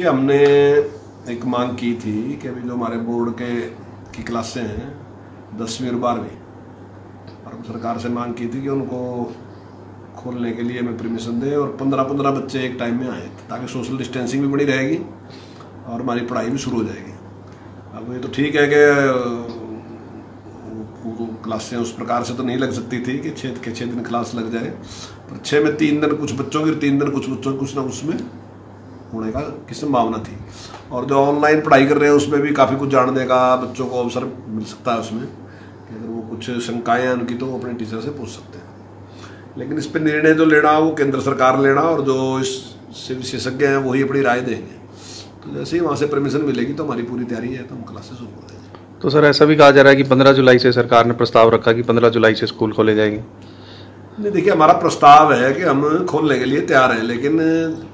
कि हमने एक मांग की थी कि अभी जो हमारे बोर्ड के, की क्लासें हैं, दसवीं और बारहवीं, और सरकार से मांग की थी कि उनको खोलने के लिए हमें परमिशन दें और पंद्रह पंद्रह बच्चे एक टाइम में आए, ताकि सोशल डिस्टेंसिंग भी बनी रहेगी और हमारी पढ़ाई भी शुरू हो जाएगी। अब ये तो ठीक है कि क्लासें उस प्रकार से तो नहीं लग सकती थी कि छः के छः दिन क्लास लग जाए, पर छः में तीन दिन कुछ बच्चों की, तीन दिन कुछ बच्चों कुछ ना उसमें होने का की संभावना थी। और जो ऑनलाइन पढ़ाई कर रहे हैं, उसमें भी काफ़ी कुछ जानने का बच्चों को अवसर मिल सकता है उसमें कि अगर वो कुछ शंकाएँ हैं उनकी तो वो अपने टीचर से पूछ सकते हैं। लेकिन इस पर निर्णय जो लेना, वो केंद्र सरकार लेना और जो इससे विशेषज्ञ हैं, वही अपनी राय देंगे। तो जैसे ही वहाँ से परमिशन मिलेगी तो हमारी पूरी तैयारी है तो हम क्लासेस शुरू कर देंगे तो सर, ऐसा भी कहा जा रहा है कि पंद्रह जुलाई से सरकार ने प्रस्ताव रखा कि पंद्रह जुलाई से स्कूल खोले जाएँगे। नहीं, देखिए, हमारा प्रस्ताव है कि हम खोलने के लिए तैयार हैं, लेकिन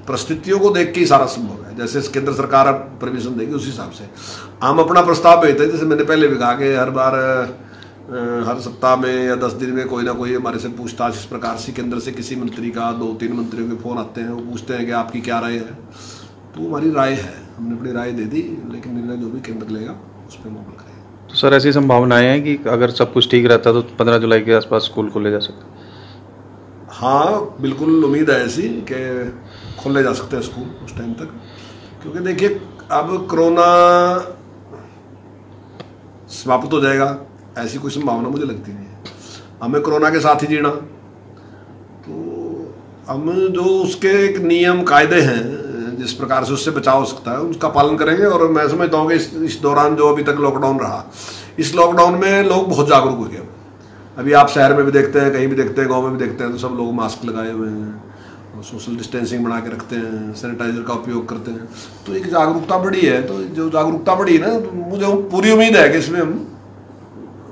परिस्थितियों को देख के ही सारा संभव है। जैसे केंद्र सरकार अब परमिशन देगी उसी हिसाब से। हम अपना प्रस्ताव भेजते हैं, जैसे मैंने पहले भी कहा कि हर बार हर सप्ताह में या दस दिन में कोई ना कोई हमारे से पूछताछ इस प्रकार से केंद्र से किसी मंत्री का, दो, तीन मंत्रियों के फ़ोन आते हैं, वो पूछते हैं कि आपकी क्या राय है? तो हमारी राय है। हमने अपनी राय दे दी, लेकिन निर्णय जो भी केंद्र लेगा, उस पर अमल करेंगे। तो सर, ऐसी संभावनाएँ हैं कि अगर सब कुछ ठीक रहता तो पंद्रह जुलाई के आसपास स्कूल खोले जा सकते हाँ बिल्कुल उम्मीद है ऐसी कि खोले जा सकते हैं स्कूल उस टाइम तक। क्योंकि देखिए अब कोरोना समाप्त हो जाएगा ऐसी कोई संभावना मुझे लगती नहीं है। हमें कोरोना के साथ ही जीना। तो हम जो उसके एक नियम कायदे हैं जिस प्रकार से उससे बचाव हो सकता है उसका पालन करेंगे। और मैं समझता हूँ कि इस, इस दौरान जो अभी तक लॉकडाउन रहा इस लॉकडाउन में लोग बहुत जागरूक हो गए। अभी आप शहर में भी देखते हैं, कहीं भी देखते हैं, गाँव में भी देखते हैं तो सब लोग मास्क लगाए हुए हैं और सोशल डिस्टेंसिंग बना के रखते हैं सैनिटाइजर का उपयोग करते हैं। तो एक जागरूकता बढ़ी है तो जो जागरूकता बढ़ी है ना तो मुझे पूरी उम्मीद है कि इसमें हम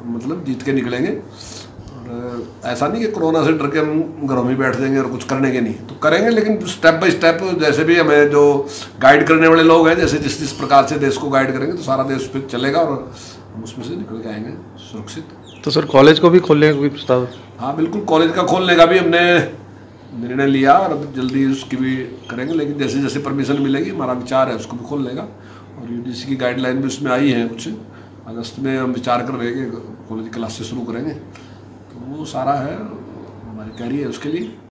मतलब जीत के निकलेंगे। और ऐसा नहीं कि कोरोना से डर के हम घरों में बैठ जाएँगे और कुछ करने के नहीं तो करेंगे, लेकिन स्टेप बाय स्टेप जैसे भी हमें जो गाइड करने वाले लोग हैं, जैसे जिस जिस प्रकार से देश को गाइड करेंगे तो सारा देश पे चलेगा और हम उसमें से निकल के आएँगे, सुरक्षित तो सर कॉलेज को भी खोलने का भी प्रस्ताव? हाँ बिल्कुल, कॉलेज का खोलने का भी हमने निर्णय लिया और अब जल्दी उसकी भी करेंगे, लेकिन जैसे जैसे परमिशन मिलेगी, हमारा विचार है उसको भी खोल लेगा। और यूजीसी की गाइडलाइन भी उसमें आई है कुछ। अगस्त में हम विचार कर रहे हैं कॉलेज क्लासेस शुरू करेंगे। तो वो सारा है, हमारी तैयारी है उसके लिए।